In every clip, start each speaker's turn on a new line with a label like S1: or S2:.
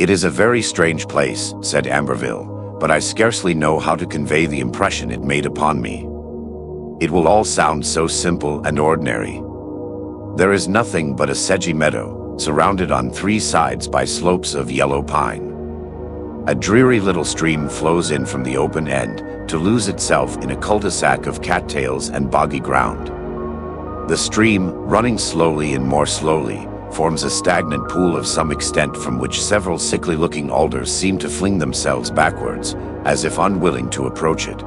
S1: It is a very strange place, said Amberville, but I scarcely know how to convey the impression it made upon me. It will all sound so simple and ordinary. There is nothing but a sedgy meadow, surrounded on three sides by slopes of yellow pine. A dreary little stream flows in from the open end to lose itself in a cul-de-sac of cattails and boggy ground. The stream, running slowly and more slowly, forms a stagnant pool of some extent from which several sickly-looking alders seem to fling themselves backwards, as if unwilling to approach it.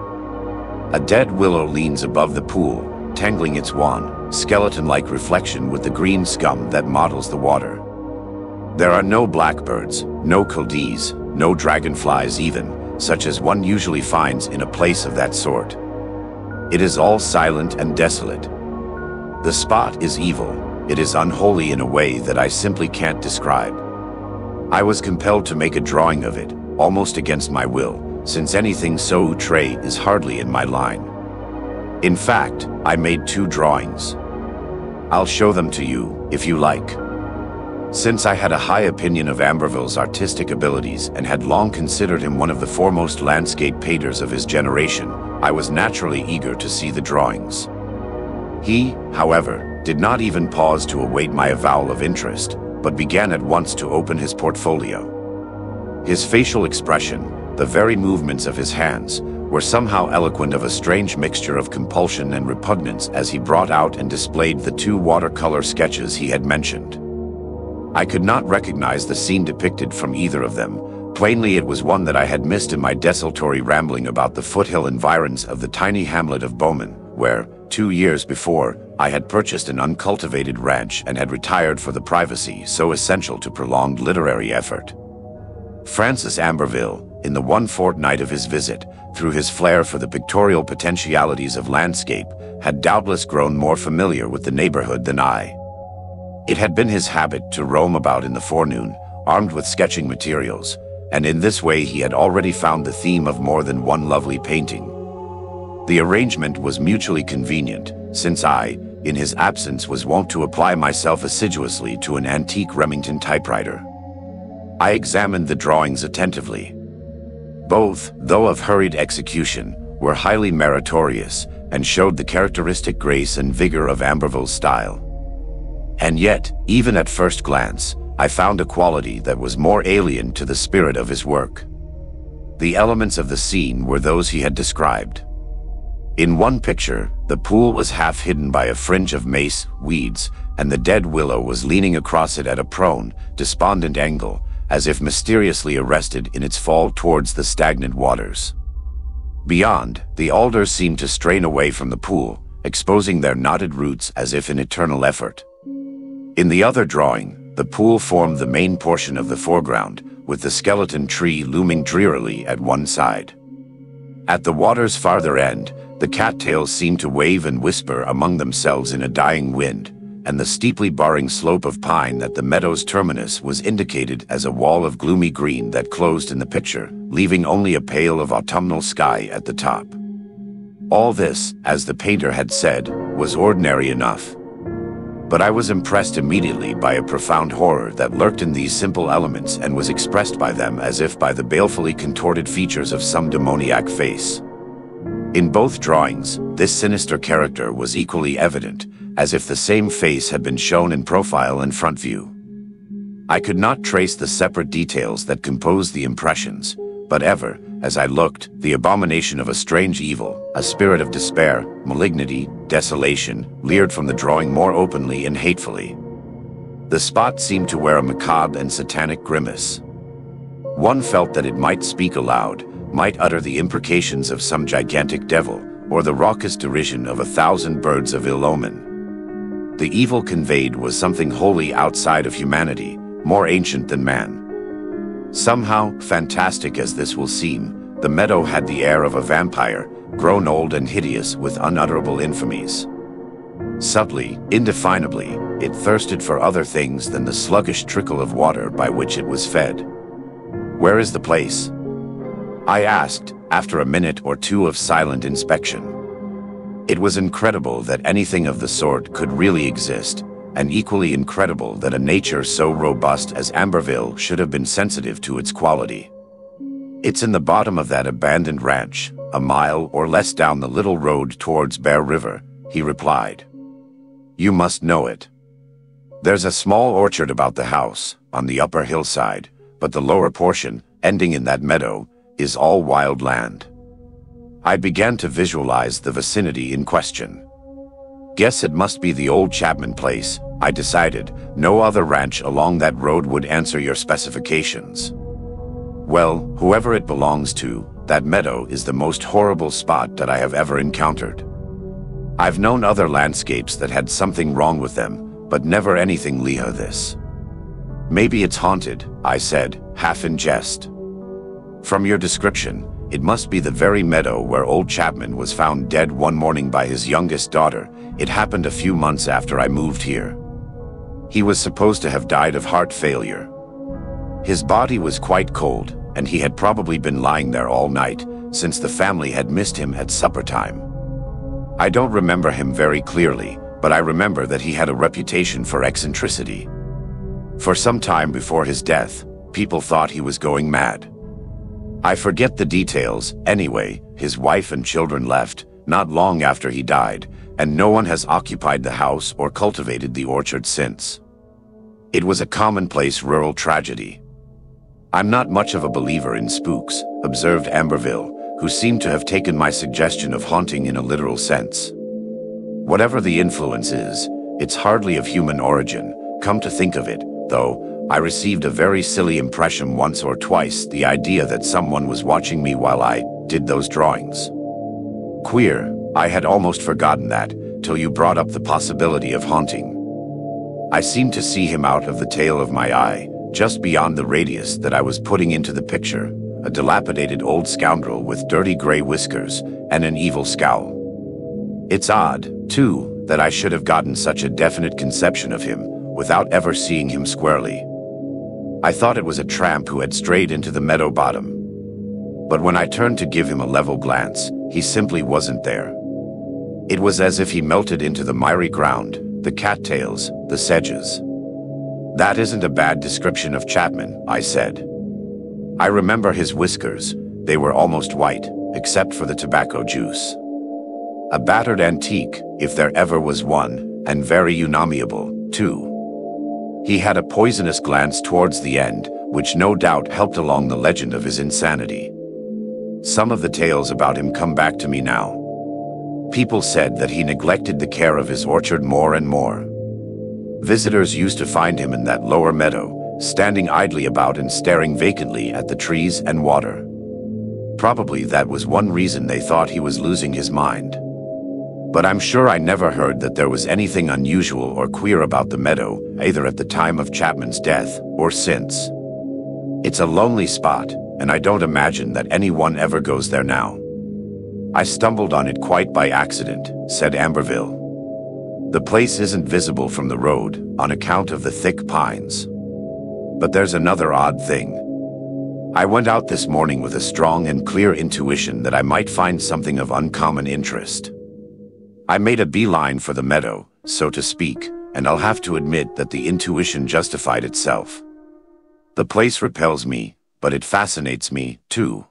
S1: A dead willow leans above the pool, tangling its wan, skeleton-like reflection with the green scum that mottles the water. There are no blackbirds, no kildees, no dragonflies even, such as one usually finds in a place of that sort. It is all silent and desolate. The spot is evil, it is unholy in a way that I simply can't describe. I was compelled to make a drawing of it, almost against my will, since anything so outre is hardly in my line. In fact, I made two drawings. I'll show them to you, if you like. Since I had a high opinion of Amberville's artistic abilities and had long considered him one of the foremost landscape painters of his generation, I was naturally eager to see the drawings. He, however, did not even pause to await my avowal of interest, but began at once to open his portfolio. His facial expression, the very movements of his hands, were somehow eloquent of a strange mixture of compulsion and repugnance as he brought out and displayed the two watercolor sketches he had mentioned. I could not recognize the scene depicted from either of them. Plainly it was one that I had missed in my desultory rambling about the foothill environs of the tiny hamlet of Bowman, where, two years before, I had purchased an uncultivated ranch and had retired for the privacy so essential to prolonged literary effort. Francis Amberville, in the one fortnight of his visit, through his flair for the pictorial potentialities of landscape, had doubtless grown more familiar with the neighborhood than I. It had been his habit to roam about in the forenoon, armed with sketching materials, and in this way he had already found the theme of more than one lovely painting. The arrangement was mutually convenient, since I, in his absence, was wont to apply myself assiduously to an antique Remington typewriter. I examined the drawings attentively. Both, though of hurried execution, were highly meritorious and showed the characteristic grace and vigor of Amberville's style. And yet, even at first glance, I found a quality that was more alien to the spirit of his work. The elements of the scene were those he had described. In one picture, the pool was half hidden by a fringe of mace, weeds, and the dead willow was leaning across it at a prone, despondent angle, as if mysteriously arrested in its fall towards the stagnant waters. Beyond, the alders seemed to strain away from the pool, exposing their knotted roots as if in eternal effort. In the other drawing, the pool formed the main portion of the foreground, with the skeleton tree looming drearily at one side. At the water's farther end, the cattails seemed to wave and whisper among themselves in a dying wind, and the steeply barring slope of pine at the meadow's terminus was indicated as a wall of gloomy green that closed in the picture, leaving only a pale of autumnal sky at the top. All this, as the painter had said, was ordinary enough. But I was impressed immediately by a profound horror that lurked in these simple elements and was expressed by them as if by the balefully contorted features of some demoniac face. In both drawings, this sinister character was equally evident, as if the same face had been shown in profile and front view. I could not trace the separate details that composed the impressions, but ever, as I looked, the abomination of a strange evil, a spirit of despair, malignity, desolation, leered from the drawing more openly and hatefully. The spot seemed to wear a macabre and satanic grimace. One felt that it might speak aloud, might utter the imprecations of some gigantic devil, or the raucous derision of a thousand birds of ill omen. The evil conveyed was something wholly outside of humanity, more ancient than man. Somehow, fantastic as this will seem, the meadow had the air of a vampire, grown old and hideous with unutterable infamies. Subtly, indefinably, it thirsted for other things than the sluggish trickle of water by which it was fed. Where is the place? I asked, after a minute or two of silent inspection. It was incredible that anything of the sort could really exist, and equally incredible that a nature so robust as Amberville should have been sensitive to its quality. It's in the bottom of that abandoned ranch, a mile or less down the little road towards Bear River, he replied. You must know it. There's a small orchard about the house, on the upper hillside, but the lower portion, ending in that meadow, is all wild land. I began to visualize the vicinity in question. Guess it must be the old Chapman place, I decided. No other ranch along that road would answer your specifications. Well, whoever it belongs to, that meadow is the most horrible spot that I have ever encountered. I've known other landscapes that had something wrong with them, but never anything Leah this. Maybe it's haunted, I said, half in jest. From your description, it must be the very meadow where old Chapman was found dead one morning by his youngest daughter. It happened a few months after I moved here. He was supposed to have died of heart failure. His body was quite cold, and he had probably been lying there all night, since the family had missed him at supper time. I don't remember him very clearly, but I remember that he had a reputation for eccentricity. For some time before his death, people thought he was going mad. I forget the details, anyway, his wife and children left, not long after he died, and no one has occupied the house or cultivated the orchard since. It was a commonplace rural tragedy. I'm not much of a believer in spooks, observed Amberville, who seemed to have taken my suggestion of haunting in a literal sense. Whatever the influence is, it's hardly of human origin, come to think of it, though, I received a very silly impression once or twice, the idea that someone was watching me while I did those drawings. Queer, I had almost forgotten that, till you brought up the possibility of haunting. I seemed to see him out of the tail of my eye, just beyond the radius that I was putting into the picture, a dilapidated old scoundrel with dirty gray whiskers and an evil scowl. It's odd, too, that I should have gotten such a definite conception of him without ever seeing him squarely. I thought it was a tramp who had strayed into the meadow bottom. But when I turned to give him a level glance, he simply wasn't there. It was as if he melted into the miry ground, the cattails, the sedges. That isn't a bad description of Chapman, I said. I remember his whiskers. They were almost white, except for the tobacco juice. A battered antique, if there ever was one, and very unamiable, too. He had a poisonous glance towards the end, which no doubt helped along the legend of his insanity. Some of the tales about him come back to me now. People said that he neglected the care of his orchard more and more. Visitors used to find him in that lower meadow, standing idly about and staring vacantly at the trees and water. Probably that was one reason they thought he was losing his mind. But I'm sure I never heard that there was anything unusual or queer about the meadow, either at the time of Chapman's death or since. It's a lonely spot, and I don't imagine that anyone ever goes there now. I stumbled on it quite by accident, said Amberville. The place isn't visible from the road, on account of the thick pines. But there's another odd thing. I went out this morning with a strong and clear intuition that I might find something of uncommon interest. I made a beeline for the meadow, so to speak, and I'll have to admit that the intuition justified itself. The place repels me, but it fascinates me, too.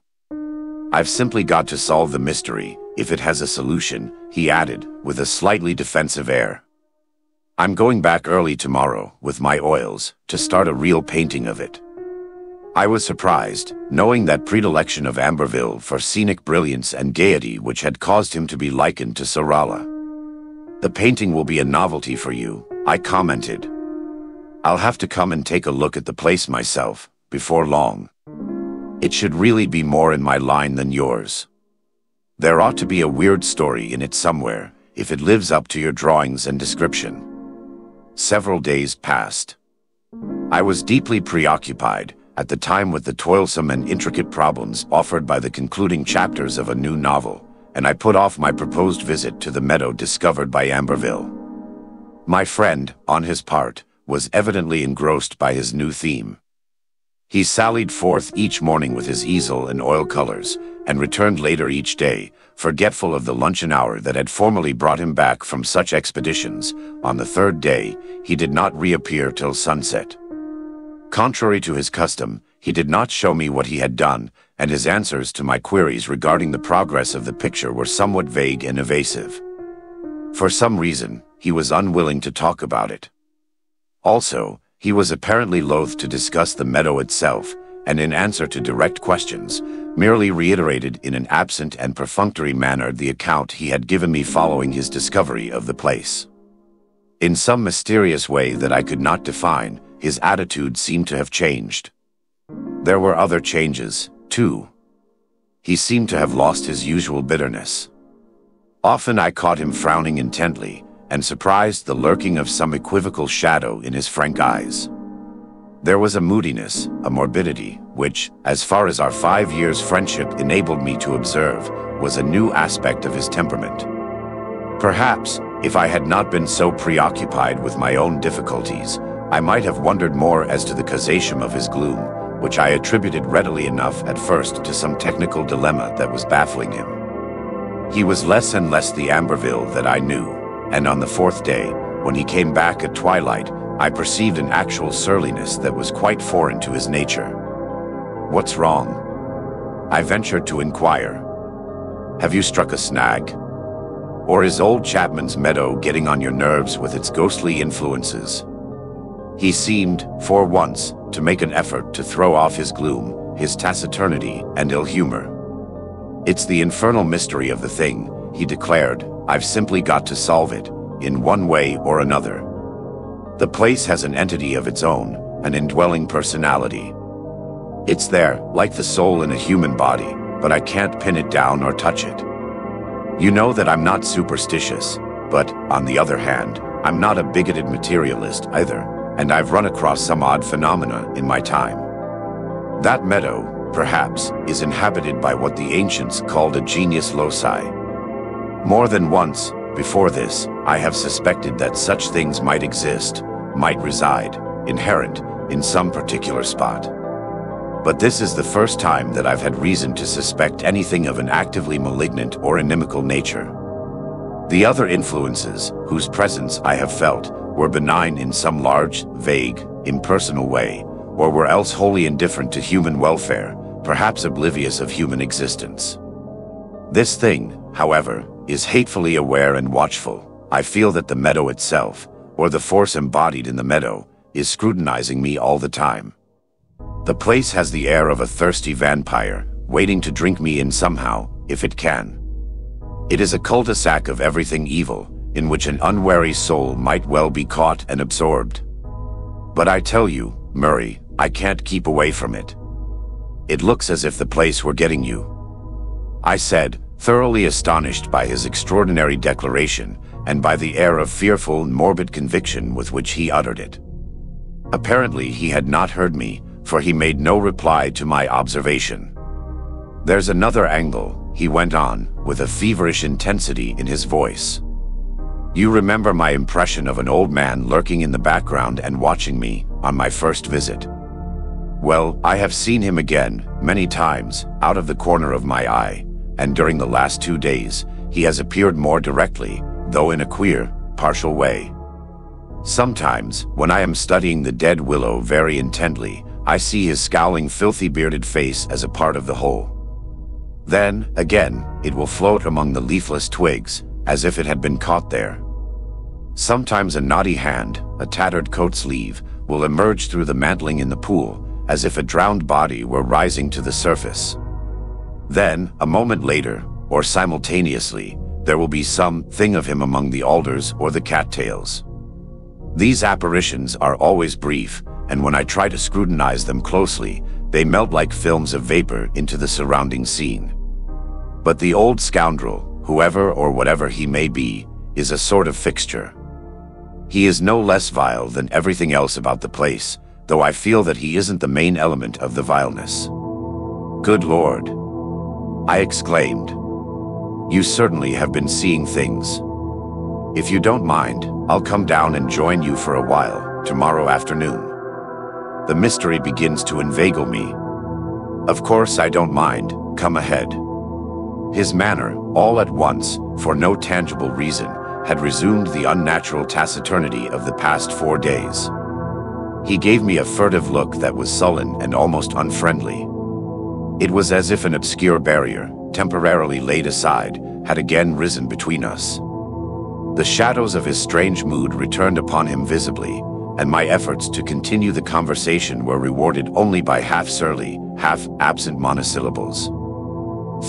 S1: I've simply got to solve the mystery, if it has a solution, he added, with a slightly defensive air. I'm going back early tomorrow, with my oils, to start a real painting of it. I was surprised, knowing that predilection of Amberville for scenic brilliance and gaiety which had caused him to be likened to Sorolla. The painting will be a novelty for you, I commented. I'll have to come and take a look at the place myself, before long. It should really be more in my line than yours. There ought to be a weird story in it somewhere, if it lives up to your drawings and description. Several days passed. I was deeply preoccupied, at the time with the toilsome and intricate problems offered by the concluding chapters of a new novel, and I put off my proposed visit to the meadow discovered by Amberville. My friend, on his part, was evidently engrossed by his new theme. He sallied forth each morning with his easel and oil colors, and returned later each day, forgetful of the luncheon hour that had formerly brought him back from such expeditions. On the third day, he did not reappear till sunset. Contrary to his custom, he did not show me what he had done, and his answers to my queries regarding the progress of the picture were somewhat vague and evasive. For some reason, he was unwilling to talk about it. Also, he was apparently loath to discuss the meadow itself, and in answer to direct questions, merely reiterated in an absent and perfunctory manner the account he had given me following his discovery of the place. In some mysterious way that I could not define, his attitude seemed to have changed. There were other changes, too. He seemed to have lost his usual bitterness. Often I caught him frowning intently, and surprised the lurking of some equivocal shadow in his frank eyes. There was a moodiness, a morbidity, which, as far as our five years' friendship enabled me to observe, was a new aspect of his temperament. Perhaps, if I had not been so preoccupied with my own difficulties, I might have wondered more as to the causation of his gloom, which I attributed readily enough at first to some technical dilemma that was baffling him. He was less and less the Amberville that I knew, and on the fourth day, when he came back at twilight, I perceived an actual surliness that was quite foreign to his nature. What's wrong? I ventured to inquire. Have you struck a snag? Or is old Chapman's meadow getting on your nerves with its ghostly influences? He seemed, for once, to make an effort to throw off his gloom, his taciturnity, and ill humor. It's the infernal mystery of the thing, he declared, I've simply got to solve it, in one way or another. The place has an entity of its own, an indwelling personality. It's there, like the soul in a human body, but I can't pin it down or touch it. You know that I'm not superstitious, but, on the other hand, I'm not a bigoted materialist either, and I've run across some odd phenomena in my time. That meadow, perhaps, is inhabited by what the ancients called a genius loci, more than once, before this, I have suspected that such things might exist, might reside, inherent, in some particular spot. But this is the first time that I've had reason to suspect anything of an actively malignant or inimical nature. The other influences, whose presence I have felt, were benign in some large, vague, impersonal way, or were else wholly indifferent to human welfare, perhaps oblivious of human existence. This thing, however, is hatefully aware and watchful. I feel that the meadow itself, or the force embodied in the meadow, is scrutinizing me all the time. The place has the air of a thirsty vampire, waiting to drink me in somehow, if it can. It is a cul-de-sac of everything evil, in which an unwary soul might well be caught and absorbed. But I tell you, Murray, I can't keep away from it. It looks as if the place were getting you. I said, thoroughly astonished by his extraordinary declaration and by the air of fearful, morbid conviction with which he uttered it. Apparently he had not heard me, for he made no reply to my observation. There's another angle, he went on, with a feverish intensity in his voice. You remember my impression of an old man lurking in the background and watching me, on my first visit. Well, I have seen him again, many times, out of the corner of my eye, and during the last two days, he has appeared more directly, though in a queer, partial way. Sometimes, when I am studying the dead willow very intently, I see his scowling, filthy bearded face as a part of the whole. Then, again, it will float among the leafless twigs, as if it had been caught there. Sometimes a knotty hand, a tattered coat sleeve, will emerge through the mantling in the pool, as if a drowned body were rising to the surface. Then, a moment later, or simultaneously, there will be some thing of him among the alders or the cattails. These apparitions are always brief, and when I try to scrutinize them closely, they melt like films of vapor into the surrounding scene. But the old scoundrel, whoever or whatever he may be, is a sort of fixture. He is no less vile than everything else about the place, though I feel that he isn't the main element of the vileness. Good Lord. I exclaimed. You certainly have been seeing things. If you don't mind, I'll come down and join you for a while, tomorrow afternoon. the mystery begins to inveigle me. Of course I don't mind, come ahead. His manner, all at once, for no tangible reason, had resumed the unnatural taciturnity of the past four days. He gave me a furtive look that was sullen and almost unfriendly. It was as if an obscure barrier, temporarily laid aside, had again risen between us. The shadows of his strange mood returned upon him visibly, and my efforts to continue the conversation were rewarded only by half-surly, half-absent monosyllables.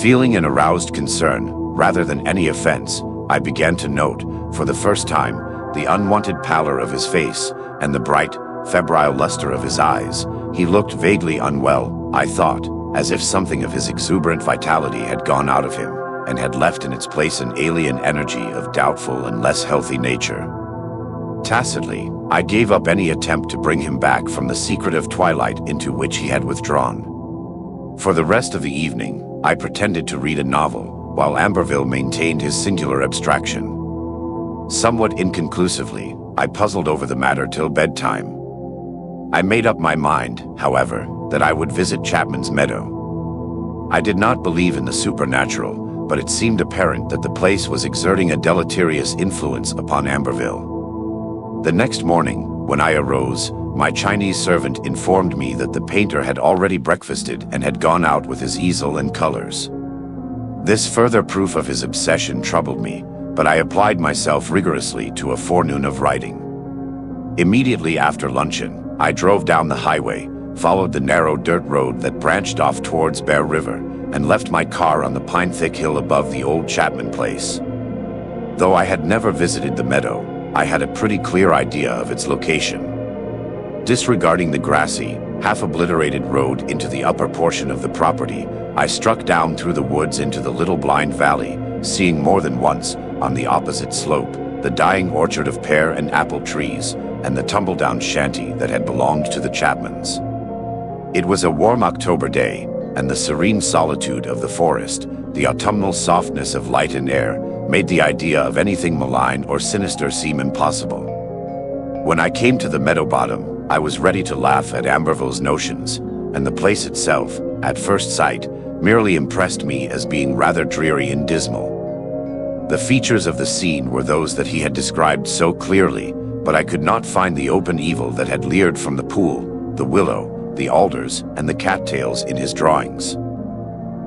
S1: Feeling an aroused concern, rather than any offense, I began to note, for the first time, the unwanted pallor of his face and the bright, febrile luster of his eyes. He looked vaguely unwell, I thought, as if something of his exuberant vitality had gone out of him and had left in its place an alien energy of doubtful and less healthy nature. Tacitly, I gave up any attempt to bring him back from the secretive twilight into which he had withdrawn. For the rest of the evening, I pretended to read a novel, while Amberville maintained his singular abstraction. Somewhat inconclusively, I puzzled over the matter till bedtime. I made up my mind, however, that I would visit Chapman's Meadow. I did not believe in the supernatural, but it seemed apparent that the place was exerting a deleterious influence upon Amberville. The next morning, when I arose, my Chinese servant informed me that the painter had already breakfasted and had gone out with his easel and colors. This further proof of his obsession troubled me, but I applied myself rigorously to a forenoon of writing. Immediately after luncheon, I drove down the highway, followed the narrow dirt road that branched off towards Bear River, and left my car on the pine thick hill above the old Chapman place. Though I had never visited the meadow, I had a pretty clear idea of its location. Disregarding the grassy, half-obliterated road into the upper portion of the property, I struck down through the woods into the little blind valley, seeing more than once, on the opposite slope, the dying orchard of pear and apple trees, and the tumble-down shanty that had belonged to the Chapmans. It was a warm October day, and the serene solitude of the forest, the autumnal softness of light and air, made the idea of anything malign or sinister seem impossible. When I came to the meadow bottom, I was ready to laugh at Amberville's notions, and the place itself, at first sight, merely impressed me as being rather dreary and dismal. The features of the scene were those that he had described so clearly, but I could not find the open evil that had leered from the pool, the willow, the alders, and the cattails in his drawings.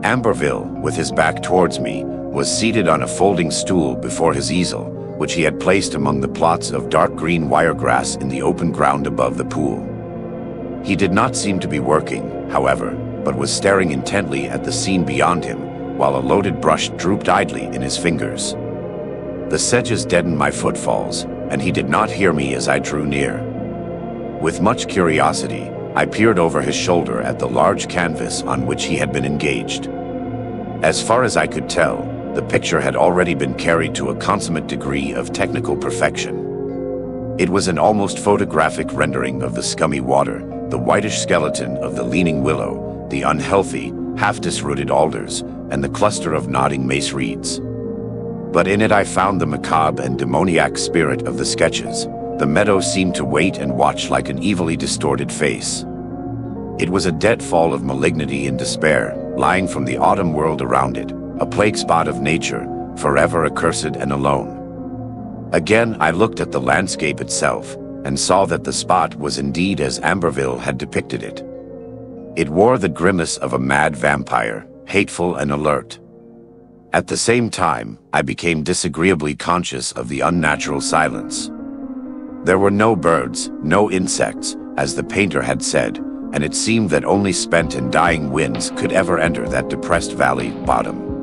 S1: Amberville, with his back towards me, was seated on a folding stool before his easel, which he had placed among the plots of dark green wiregrass in the open ground above the pool. He did not seem to be working, however, but was staring intently at the scene beyond him, while a loaded brush drooped idly in his fingers. The sedges deadened my footfalls, and he did not hear me as I drew near. With much curiosity, I peered over his shoulder at the large canvas on which he had been engaged. As far as I could tell, the picture had already been carried to a consummate degree of technical perfection. It was an almost photographic rendering of the scummy water, the whitish skeleton of the leaning willow, the unhealthy, half-disrooted alders, and the cluster of nodding mace reeds. But in it I found the macabre and demoniac spirit of the sketches, the meadow seemed to wait and watch like an evilly distorted face. It was a dead fall of malignity and despair, lying from the autumn world around it, a plague spot of nature, forever accursed and alone. Again I looked at the landscape itself, and saw that the spot was indeed as Amberville had depicted it. It wore the grimace of a mad vampire, hateful and alert. At the same time, I became disagreeably conscious of the unnatural silence. There were no birds, no insects, as the painter had said, and it seemed that only spent and dying winds could ever enter that depressed valley bottom.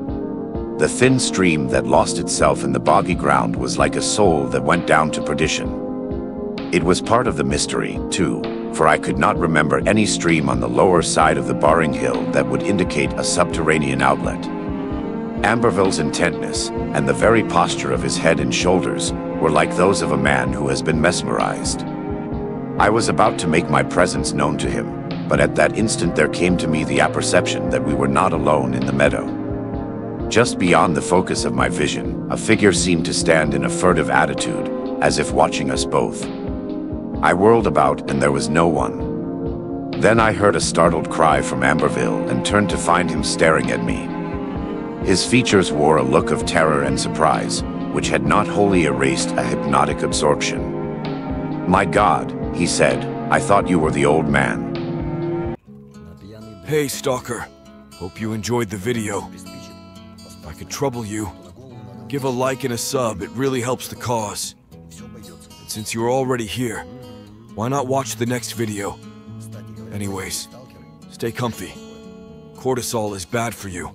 S1: The thin stream that lost itself in the boggy ground was like a soul that went down to perdition. It was part of the mystery, too, for I could not remember any stream on the lower side of the Barring Hill that would indicate a subterranean outlet. Amberville's intentness and the very posture of his head and shoulders were like those of a man who has been mesmerized. I was about to make my presence known to him, but at that instant there came to me the apperception that we were not alone in the meadow. Just beyond the focus of my vision, a figure seemed to stand in a furtive attitude, as if watching us both. I whirled about and there was no one. Then I heard a startled cry from Amberville and turned to find him staring at me. His features wore a look of terror and surprise, which had not wholly erased a hypnotic absorption. My God, he said, I thought you were the old man.
S2: Hey, Stalker. Hope you enjoyed the video. Could trouble you, give a like and a sub, it really helps the cause. And since you're already here, why not watch the next video? Anyways, stay comfy. Cortisol is bad for you.